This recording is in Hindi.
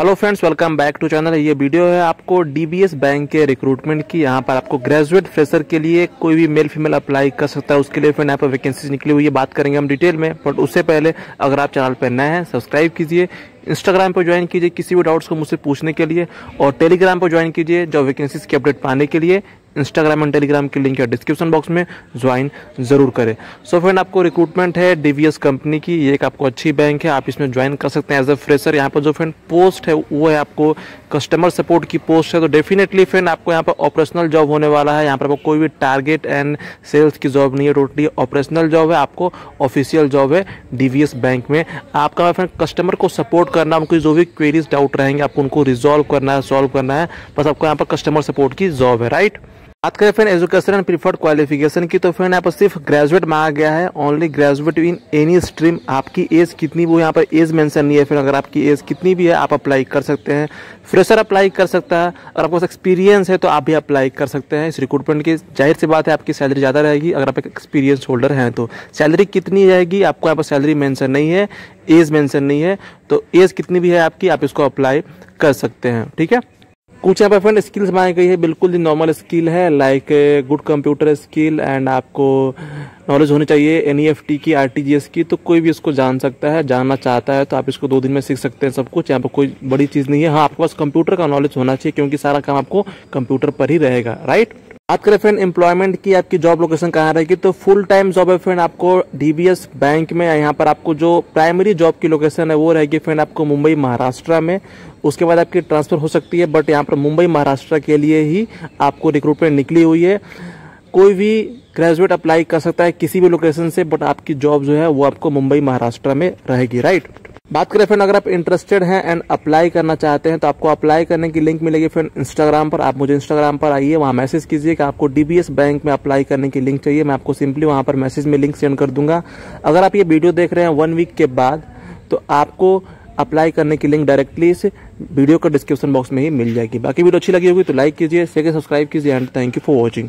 Hello friends welcome back to channel ये वीडियो है आपको डीबीएस बैंक के रिक्रूटमेंट की। यहाँ पर आपको ग्रेजुएट फ्रेशर के लिए कोई भी मेल फीमेल अप्लाई कर सकता है, उसके लिए फिर यहाँ पर वैकेंसी निकली हुई है। बात करेंगे हम डिटेल में बट उससे पहले अगर आप चैनल पर नए हैं सब्सक्राइब कीजिए। इंस्टाग्राम पर ज्वाइन कीजिए किसी भी डाउट्स को मुझसे पूछने के लिए और टेलीग्राम पर ज्वाइन कीजिए जो वैकेंसीज की अपडेट पाने के लिए। इंस्टाग्राम एंड टेलीग्राम की लिंक है। डिस्क्रिप्शन बॉक्स में ज्वाइन ज़रूर करें। सो so फ्रेंड आपको रिक्रूटमेंट है डीवीएस कंपनी की, ये एक आपको अच्छी बैंक है, आप इसमें ज्वाइन कर सकते हैं एज अ फ्रेशर यहाँ पर जो फ्रेंड पोस्ट है, वो है आपको कस्टमर सपोर्ट की पोस्ट है। तो डेफिनेटली फ्रेंड आपको यहाँ पर ऑपरेशनल जॉब होने वाला है। यहाँ पर आपको कोई भी टारगेट एंड सेल्स की जॉब नहीं है टोटली ऑपरेशनल जॉब है। आपको ऑफिशियल जॉब है डीवीएस बैंक में। आपका फ्रेंड कस्टमर को सपोर्ट करना, उनको जो भी क्वेरीज डाउट रहेंगे, आपको उनको रिजॉल्व करना है सॉल्व करना है। बस आपको यहाँ पर कस्टमर सपोर्ट की जॉब है राइट बात करें friend education and preferred qualification की तो फ्रेंड यहाँ पर सिर्फ़ ग्रेजुएट मांगा गया है only graduate in any stream आपकी एज कितनी वो यहाँ पर एज मेंशन नहीं है, फिर अगर आपकी एज कितनी भी है, आप अप्लाई कर सकते हैं। फ्रेशर अप्लाई कर सकता है अगर आपको एक्सपीरियंस है तो आप भी अप्लाई कर सकते हैं। इस रिक्रूटमेंट की ज़ाहिर सी बात है, आपकी सैलरी ज़्यादा रहेगी, अगर आप एक एक्सपीरियंस होल्डर हैं तो सैलरी कितनी रहेगी आपको यहाँ पर सैलरी मैंसन नहीं है एज मैंसन नहीं है तो एज कितनी भी है आपकी, आप इसको अप्लाई कर सकते हैं, ठीक है? कुछ यहाँ पर फ्रेंड स्किल्स बनाई गई है, बिल्कुल ही नॉर्मल स्किल है like good computer skill and आपको नॉलेज होनी चाहिए एन e की आरटीजीएस की तो कोई भी इसको जान सकता है, जानना चाहता है तो आप इसको दो दिन में सीख सकते हैं सब कुछ। यहाँ पर कोई बड़ी चीज़ नहीं है। हाँ आपके पास कंप्यूटर का नॉलेज होना चाहिए, क्योंकि सारा काम आपको कंप्यूटर पर ही रहेगा राइट बात करें फ्रेंड एम्प्लॉयमेंट की आपकी जॉब लोकेशन कहाँ रहेगी? तो फुल टाइम जॉब है फ्रेंड आपको डीबीएस बैंक में यहाँ पर आपको जो प्राइमरी जॉब की लोकेशन है वो रहेगी फ्रेंड आपको मुंबई, महाराष्ट्र में। उसके बाद आपकी ट्रांसफ़र हो सकती है बट यहाँ पर मुंबई, महाराष्ट्र के लिए ही आपको रिक्रूटमेंट निकली हुई है। कोई भी ग्रेजुएट अप्लाई कर सकता है किसी भी लोकेशन से बट आपकी जॉब जो है वो आपको मुंबई, महाराष्ट्र में रहेगी राइट बात करें फ्रेंड अगर आप इंटरेस्टेड हैं एंड अप्लाई करना चाहते हैं तो आपको अप्लाई करने की लिंक मिलेगी फ्रेंड इंस्टाग्राम पर। आप मुझे इंस्टाग्राम पर आइए, वहाँ मैसेज कीजिए कि आपको डीबीएस बैंक में अप्लाई करने की लिंक चाहिए। मैं आपको सिंपली वहाँ पर मैसेज में लिंक सेंड कर दूँगा। अगर आप ये वीडियो देख रहे हैं वन वीक के बाद तो आपको अप्लाई करने की लिंक डायरेक्टली इस वीडियो का डिस्क्रिप्शन बॉक्स में ही मिल जाएगी। बाकी वीडियो अच्छी लगी होगी तो लाइक कीजिए शेयर सब्सक्राइब कीजिए and thank you for watching